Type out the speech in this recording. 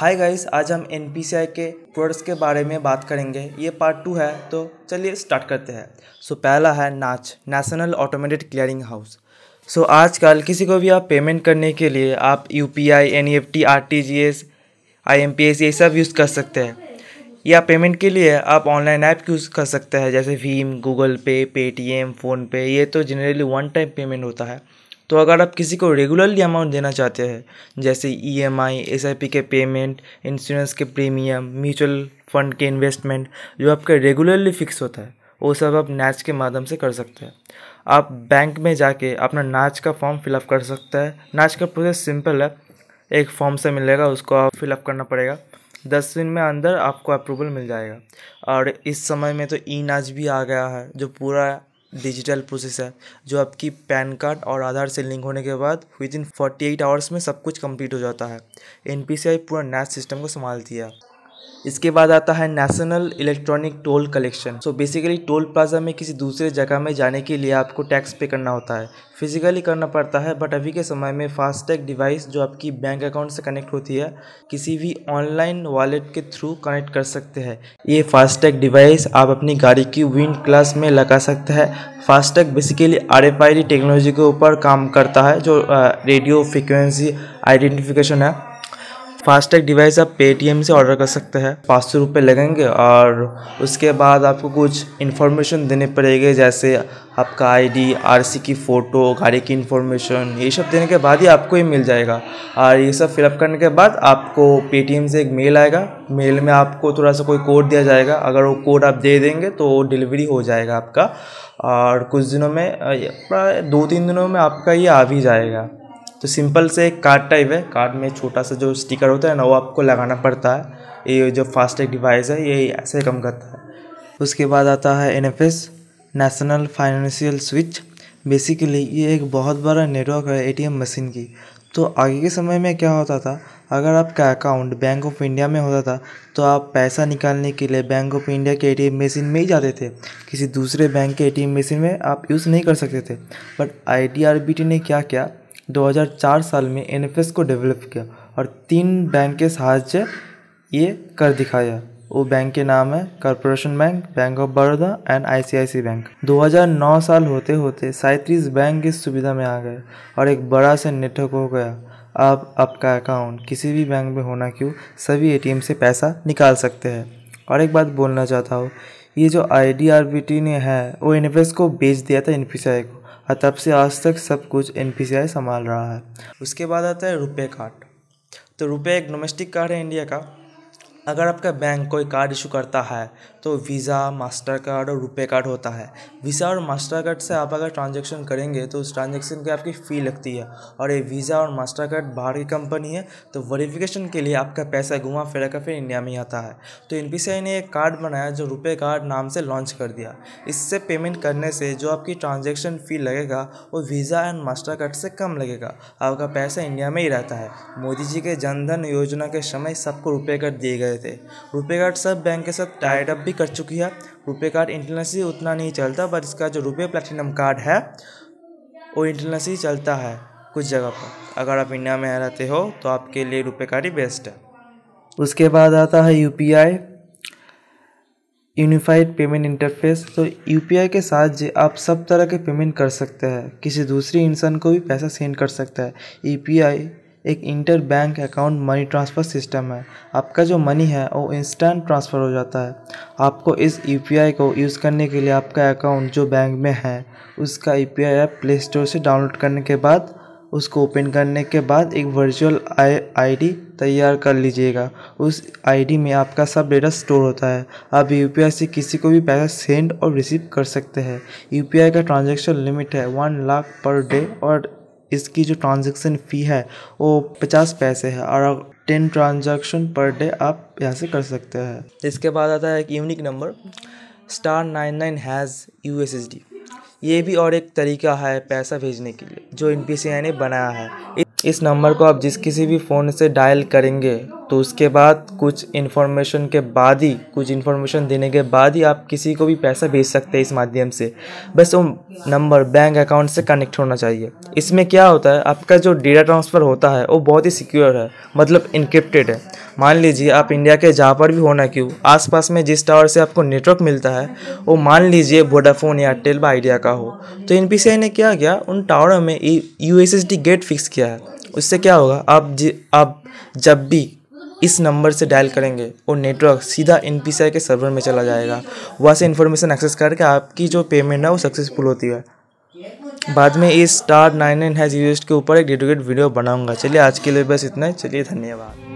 Hi guys आज हम NPCI के प्रोडक्ट्स के बारे में बात करेंगे। ये पार्ट टू है तो चलिए स्टार्ट करते हैं। सो so, पहला है NACH national automated clearing house so आजकल किसी को भी आप पेमेंट करने के लिए आप U P I N E F T R T G S I M P S ये सब यूज़ कर सकते हैं। या पेमेंट के लिए आप ऑनलाइन ऐप यूज़ कर सकते हैं जैसे भीम गूगल पे पेटीएम फ़ोनपे ये तो जनरली वन टाइम पेमेंट होता है। तो अगर आप किसी को रेगुलरली अमाउंट देना चाहते हैं, जैसे E M I S I P के पेमेंट इंश्योरेंस के प्रीमियम म्यूचुअल फंड के इन्वेस्टमेंट जो आपका रेगुलरली फिक्स होता है, वो सब आप नाच के माध्यम से कर सकते हैं। आप बैंक में जाके अपना नाच का फॉर्म फिलअप कर सकते हैं। नाच का प्रोसेस सिंपल है। एक फॉर्म से मिलेगा, उसको आप फिलअप करना पड़ेगा। दस दिन में अंदर आपको अप्रूवल मिल जाएगा। और इस समय में तो ई नाच भी आ गया है, जो पूरा डिजिटल प्रोसेस है जो आपकी पैन कार्ड और आधार से लिंक होने के बाद within forty eight hours में सब कुछ कंप्लीट हो जाता है। एनपीसीआई पूरा नैस सिस्टम को संभालती है। इसके बाद आता है national electronic toll collection so basically toll plaza में किसी दूसरे जगह में जाने के लिए आपको टैक्स पे करना होता है। फिजिकली करना पड़ता है बट अभी के समय में फास्टैग डिवाइस जो आपकी बैंक अकाउंट से कनेक्ट होती है, किसी भी ऑनलाइन वॉलेट के थ्रू कनेक्ट कर सकते हैं। ये फास्टैग डिवाइस आप अपनी गाड़ी की विंड क्लास में लगा सकते हैं। फास्टैग बेसिकली आर टेक्नोलॉजी के ऊपर काम करता है, जो रेडियो फ्रिक्वेंसी आइडेंटिफिकेशन है। फास्टैग डिवाइस आप पेटीएम से ऑर्डर कर सकते हैं। पाँच सौ रुपये लगेंगे और उसके बाद आपको कुछ इन्फॉर्मेशन देने पड़ेगी, जैसे आपका आईडी, आरसी की फ़ोटो, गाड़ी की इन्फॉर्मेशन, ये सब देने के बाद ही आपको ये मिल जाएगा। और ये सब फिलअप करने के बाद आपको पेटीएम से एक मेल आएगा। मेल में आपको थोड़ा सा कोई कोड दिया जाएगा। अगर वो कोड आप दे देंगे तो डिलीवरी हो जाएगा आपका। और कुछ दिनों में दो तीन दिनों में आपका ये आ भी जाएगा। तो सिंपल से एक कार्ड टाइप है। कार्ड में छोटा सा जो स्टिकर होता है ना, वो आपको लगाना पड़ता है। ये जो फास्टैग डिवाइस है, ये ऐसे कम करता है। उसके बाद आता है N national financial switch basically ये एक बहुत बड़ा नेटवर्क है एटीएम मशीन की। तो आगे के समय में क्या होता था? अगर आपका अकाउंट बैंक ऑफ़ इंडिया में होता था तो आप पैसा निकालने के लिए बैंक ऑफ़ इंडिया के एटीएम मशीन में ही जाते थे। किसी दूसरे बैंक के एटीएम मशीन में आप यूज़ नहीं कर सकते थे। बट आई ने क्या किया? 2004 साल में NFS को डेवलप किया और तीन बैंक के साहाଯ୍य ये कर दिखाया। वो बैंक के नाम है Corporation Bank Bank of Baroda and ICICI Bank 2009 साल होते होते सैंतीस बैंक इस सुविधा में आ गए और एक बड़ा सा नेटवर्क हो गया। अब आपका अकाउंट किसी भी बैंक में होना क्यों? सभी एटीएम से पैसा निकाल सकते हैं। और एक बात बोलना चाहता हूँ ये जो आई ने है, वो एन को बेच दिया था एनपीसीआई को, और तब से आज तक सब कुछ एनपीसीआई संभाल रहा है। उसके बाद आता है रुपये कार्ड। तो रुपये एक डोमेस्टिक कार्ड है इंडिया का। अगर आपका बैंक कोई कार्ड इशू करता है तो वीज़ा मास्टर कार्ड और रुपए कार्ड होता है। वीज़ा और मास्टर कार्ड से आप अगर ट्रांजेक्शन करेंगे तो उस ट्रांजेक्शन की आपकी फ़ी लगती है। और ये वीज़ा और मास्टर कार्ड बाहर की कंपनी है तो वेरिफिकेशन के लिए आपका पैसा घुमा फिरा कर फिर इंडिया में ही आता है। तो एनपीसीआई ने एक कार्ड बनाया, जो रुपये कार्ड नाम से लॉन्च कर दिया। इससे पेमेंट करने से जो आपकी ट्रांजेक्शन फ़ी लगेगा, वो वीज़ा एंड मास्टर कार्ड से कम लगेगा। आपका पैसा इंडिया में ही रहता है। मोदी जी के जनधन योजना के समय सबको रुपये कार्ड दिए गए थे। रुपये कार्ड सब बैंक के साथ टाइड अप भी कर चुकी है। रुपये कार्ड इंटरनेशनली उतना नहीं चलता बट इसका जो रुपये प्लेटिनम कार्ड है, वो इंटरनेशनली चलता है कुछ जगह पर। अगर आप इंडिया में रहते हो तो आपके लिए रुपये कार्ड ही बेस्ट है। उसके बाद आता है यूपीआई यूनिफाइड पेमेंट इंटरफेस तो यूपीआई के साथ आप सब तरह के पेमेंट कर सकते हैं। किसी दूसरी इंसान को भी पैसा सेंड कर सकता है। यू एक inter bank account money transfer system है। आपका जो मनी है, वो इंस्टेंट ट्रांसफ़र हो जाता है। आपको इस यूपीआई को यूज़ करने के लिए आपका अकाउंट जो बैंक में है, उसका यू ऐप प्ले स्टोर से डाउनलोड करने के बाद, उसको ओपन करने के बाद एक वर्चुअल आई आईडी तैयार कर लीजिएगा। उस आईडी में आपका सब डेटा स्टोर होता है। आप यूपीआई से किसी को भी पैसा सेंड और रिसीव कर सकते हैं। यूपीआई का ट्रांजैक्शन लिमिट है वन लाख पर डे और इसकी जो ट्रांजेक्शन फ़ी है, वो पचास पैसे है और टेन ट्रांजेक्शन पर डे आप यहाँ से कर सकते हैं। इसके बाद आता है एक unique number star nine nine hash U S S D ये भी और एक तरीका है पैसा भेजने के लिए, जो एन पी सी आई ने बनाया है। इस नंबर को आप जिस किसी भी फ़ोन से डायल करेंगे तो उसके बाद कुछ इन्फॉर्मेशन के बाद ही, कुछ इन्फॉर्मेशन देने के बाद ही आप किसी को भी पैसा भेज सकते हैं इस माध्यम से। बस वो नंबर बैंक अकाउंट से कनेक्ट होना चाहिए। इसमें क्या होता है, आपका जो डेटा ट्रांसफ़र होता है, वो बहुत ही सिक्योर है मतलब इनक्रिप्टेड है। मान लीजिए आप इंडिया के जहाँ पर भी होना क्यों, आसपास में जिस टावर से आपको नेटवर्क मिलता है, वो मान लीजिए वोडाफोन या टेल आइडिया का हो। तो एन ने क्या किया, उन टावरों में यूएसएसडी गेट फिक्स किया है। उससे क्या होगा, आप जी, आप जब भी इस नंबर से डायल करेंगे और नेटवर्क सीधा एन के सर्वर में चला जाएगा। वहाँ से इन्फॉर्मेशन एक्सेस करके आपकी जो पेमेंट है वो सक्सेसफुल होती है। बाद में इस star nine nine hash use के ऊपर एक डेडिकेट वीडियो बनाऊँगा। चलिए आज के लिए बस इतना ही। चलिए धन्यवाद।